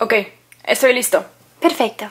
Ok, estoy listo. Perfecto.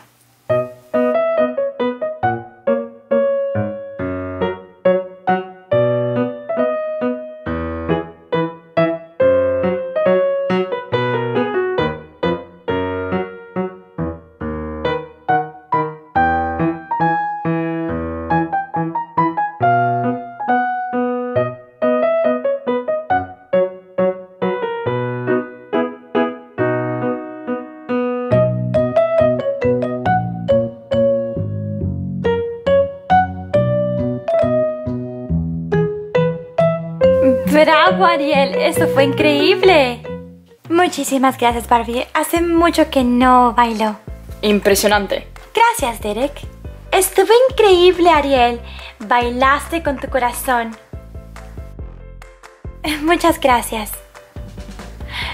¡Eso fue increíble! Muchísimas gracias, Barbie. Hace mucho que no bailo. Impresionante. Gracias, Derek. Estuvo increíble, Ariel. Bailaste con tu corazón. Muchas gracias.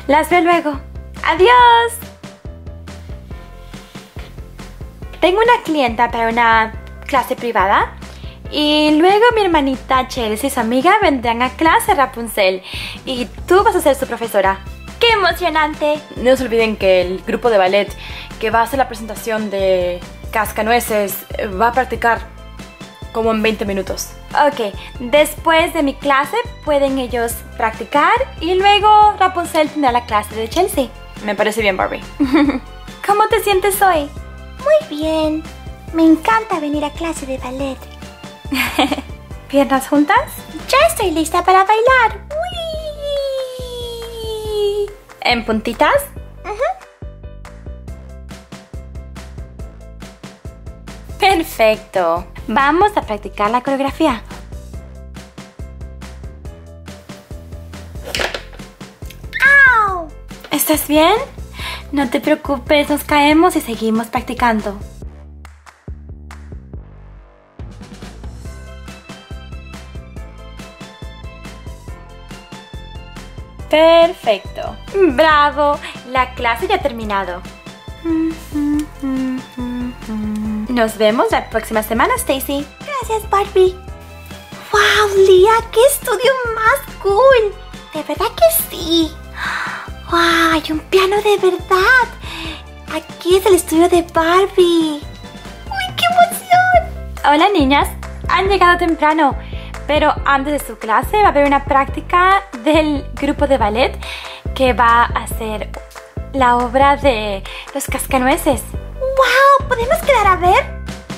Las veo luego. Adiós. Tengo una clienta para una clase privada y luego mi hermanita Chelsea y su amiga vendrán a clase Rapunzel y tú vas a ser su profesora. ¡Qué emocionante! No se olviden que el grupo de ballet que va a hacer la presentación de Cascanueces va a practicar como en 20 minutos. Ok, después de mi clase pueden ellos practicar y luego Rapunzel tendrá la clase de Chelsea. Me parece bien, Barbie. ¿Cómo te sientes hoy? Muy bien. Me encanta venir a clase de ballet. ¿Piernas juntas? Ya estoy lista para bailar. ¿En puntitas? Perfecto. Vamos a practicar la coreografía. ¡Au! ¿Estás bien? No te preocupes, nos caemos y seguimos practicando. Perfecto. Bravo. La clase ya ha terminado. Nos vemos la próxima semana, Stacy. Gracias, Barbie. ¡Wow, Lia! ¡Qué estudio más cool! De verdad que sí. ¡Wow! Hay un piano de verdad. Aquí es el estudio de Barbie. ¡Uy, qué emoción! Hola, niñas. Han llegado temprano. Pero antes de su clase va a haber una práctica del grupo de ballet que va a hacer la obra de los cascanueces. ¡Wow! ¿Podemos quedar a ver?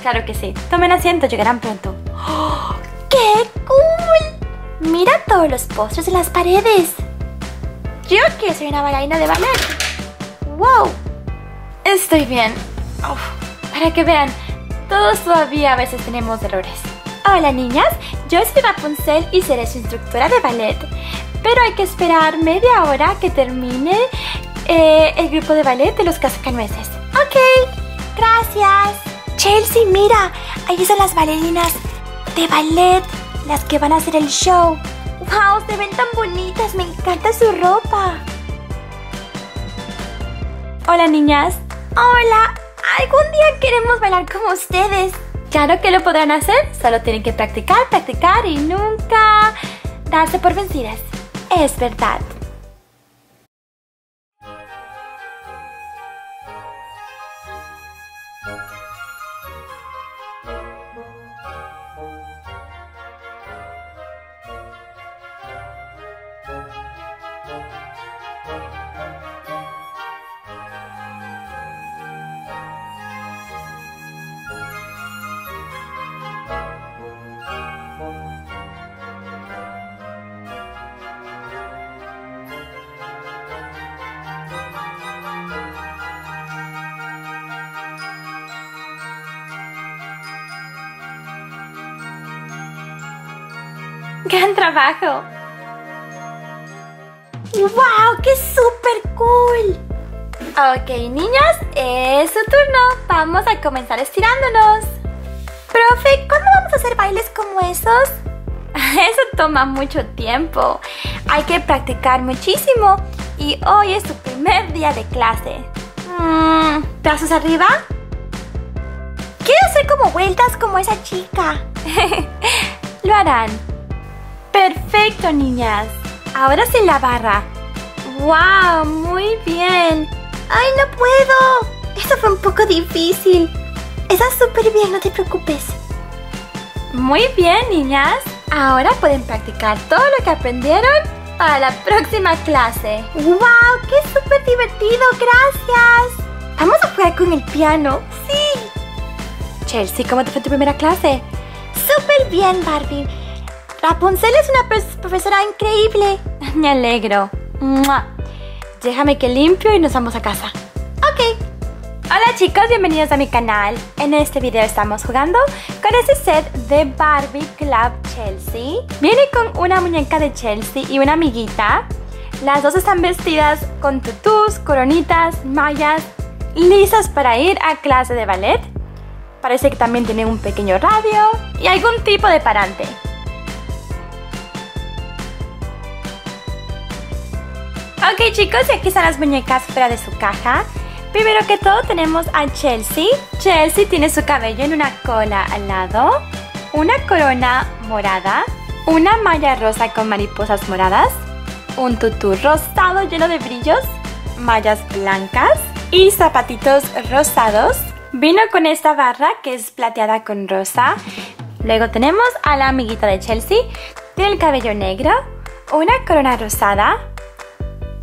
Claro que sí. Tomen asiento, llegarán pronto. ¡Oh! ¡Qué cool! Mira todos los postres en las paredes. Yo quiero ser una bailarina de ballet. ¡Wow! Estoy bien. para que vean, todos todavía a veces tenemos errores. Hola niñas, yo soy Rapunzel y seré su instructora de ballet. Pero hay que esperar media hora que termine eh, el grupo de ballet de los cascanueces. Ok, gracias. Chelsea, mira, ahí están las bailarinas de ballet, las que van a hacer el show. ¡Wow! Se ven tan bonitas, me encanta su ropa. Hola niñas. Hola, algún día queremos bailar como ustedes. Claro que lo podrán hacer, solo tienen que practicar, practicar y nunca darse por vencidas. Es verdad. ¡Gran trabajo! ¡Wow! ¡Qué súper cool! Ok, niñas, es su turno. Vamos a comenzar estirándonos. Profe, ¿cuándo vamos a hacer bailes como esos? Eso toma mucho tiempo. Hay que practicar muchísimo. Y hoy es su primer día de clase. Mm, ¿Brazos arriba? Quiero hacer como vueltas como esa chica. Lo harán. Perfecto, niñas. Ahora sí la barra. ¡Wow! Muy bien. ¡Ay, no puedo! Eso fue un poco difícil. Está súper bien, no te preocupes. Muy bien, niñas. Ahora pueden practicar todo lo que aprendieron para la próxima clase. ¡Wow! ¡Qué súper divertido! ¡Gracias! Vamos a jugar con el piano. ¡Sí! Chelsea, ¿cómo te fue tu primera clase? Súper bien, Barbie. Rapunzel es una profesora increíble. Me alegro. Déjame que limpio y nos vamos a casa. Ok. Hola chicos, bienvenidos a mi canal. En este video estamos jugando con este set de Barbie Club Chelsea. Viene con una muñeca de Chelsea y una amiguita. Las dos están vestidas con tutús, coronitas, mallas, listas para ir a clase de ballet. Parece que también tiene un pequeño radio y algún tipo de parante. Ok chicos, y aquí están las muñecas fuera de su caja. Primero que todo tenemos a Chelsea. Chelsea tiene su cabello en una cola al lado, una corona morada, una malla rosa con mariposas moradas, un tutú rosado lleno de brillos, mallas blancas y zapatitos rosados Vino con esta barra que es plateada con rosa. Luego tenemos a la amiguita de Chelsea. Tiene el cabello negro, una corona rosada,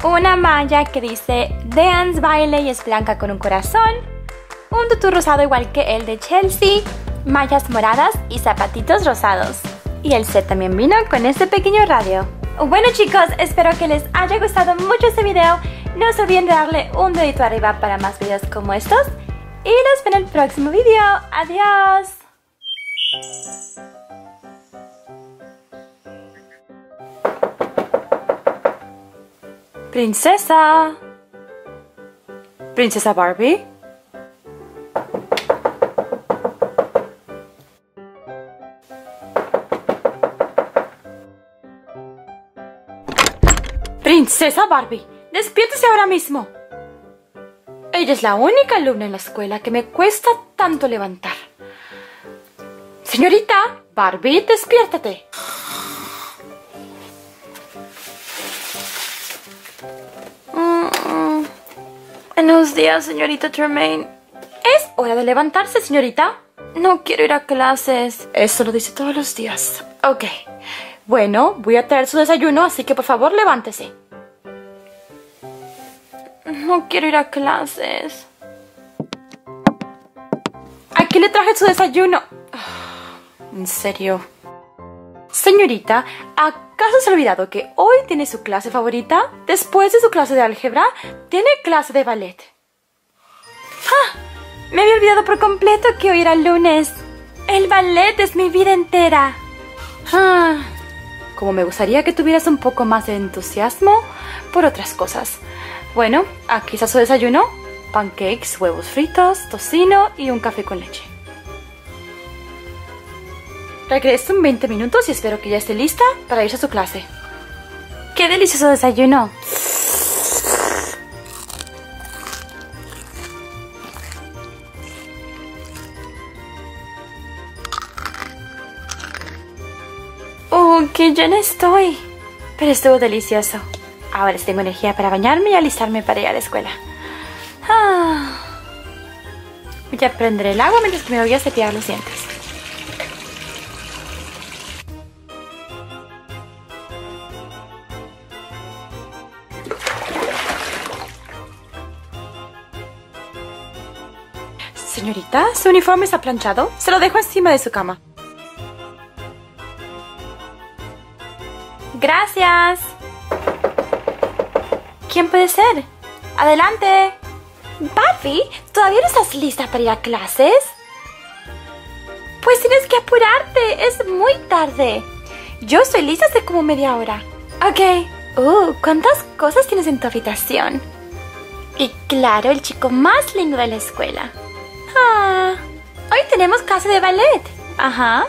una malla que dice Dance Baile y es blanca con un corazón, un tutú rosado igual que el de Chelsea, mallas moradas y zapatitos rosados. Y el set también vino con este pequeño radio. Bueno chicos, espero que les haya gustado mucho este video. No se olviden de darle un dedito arriba para más videos como estos y nos vemos en el próximo video. ¡Adiós! Princesa. Princesa Barbie. Princesa Barbie, despiértese ahora mismo. Ella es la única alumna en la escuela que me cuesta tanto levantar. Señorita, Barbie, despiértate. Buenos días, señorita Tremaine. Es hora de levantarse, señorita. No quiero ir a clases. Eso lo dice todos los días. Ok. Bueno, voy a traer su desayuno, así que por favor levántese. No quiero ir a clases. Aquí le traje su desayuno. Ah, en serio. Señorita, ¿acaso se ha olvidado que hoy tiene su clase favorita? Después de su clase de álgebra, tiene clase de ballet. ¡Ah! Me había olvidado por completo que hoy era lunes. El ballet es mi vida entera. Ah, como me gustaría que tuvieras un poco más de entusiasmo por otras cosas. Bueno, aquí está su desayuno. Pancakes, huevos fritos, tocino y un café con leche. Regreso en 20 minutos y espero que ya esté lista para irse a su clase. ¡Qué delicioso desayuno! ¡Oh, que ya no estoy! Pero estuvo delicioso. Ahora tengo energía para bañarme y alistarme para ir a la escuela. Ah. Voy a prender el agua mientras que me voy a cepillar los dientes. Su uniforme está planchado. Se lo dejo encima de su cama. Gracias. ¿Quién puede ser? ¡Adelante! Barbie, ¿todavía no estás lista para ir a clases? Pues tienes que apurarte, es muy tarde. Yo estoy lista hace como media hora. Ok. Uh, ¿cuántas cosas tienes en tu habitación? Y claro, el chico más lindo de la escuela. Ah, hoy tenemos clase de ballet. Ajá.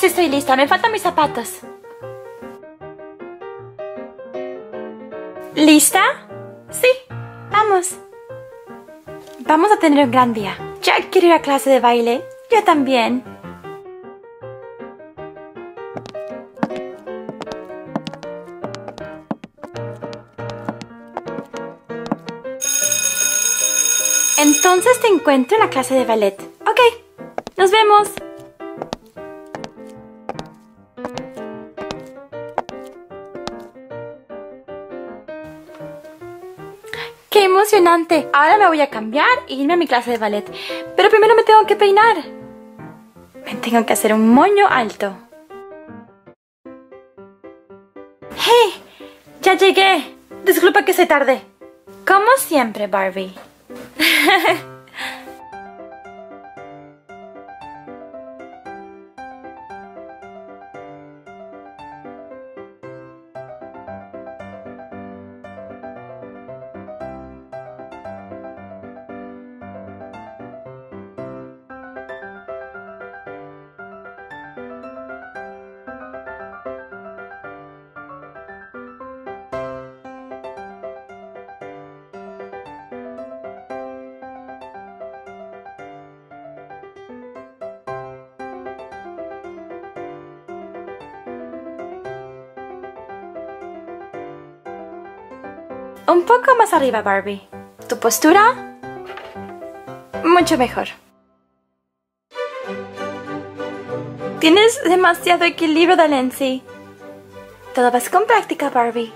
Casi estoy lista, me faltan mis zapatos. ¿Lista? Sí, vamos. Vamos a tener un gran día. Ya quiero ir a clase de baile. Yo también. Entonces te encuentro en la clase de ballet. Ok, nos vemos. ¡Qué emocionante! Ahora me voy a cambiar e irme a mi clase de ballet. Pero primero me tengo que peinar. Me tengo que hacer un moño alto. ¡Hey! ¡Ya llegué! Disculpa que se tarde. Como siempre, Barbie. Un poco más arriba, Barbie. ¿Tu postura? Mucho mejor. Tienes demasiado equilibrio, Dalency. Todo vas con práctica, Barbie.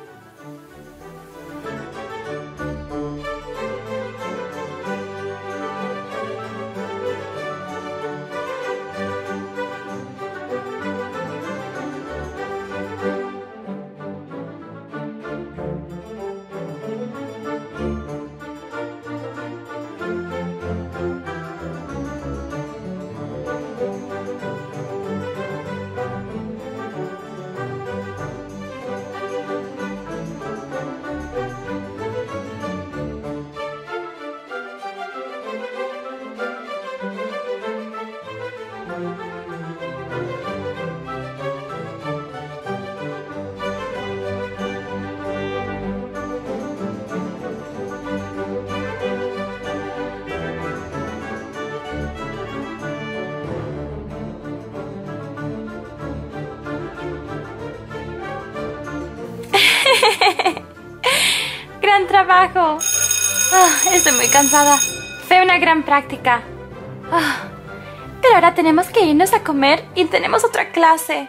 Ah, estoy muy cansada. Fue una gran práctica. Ah, pero ahora tenemos que irnos a comer y tenemos otra clase.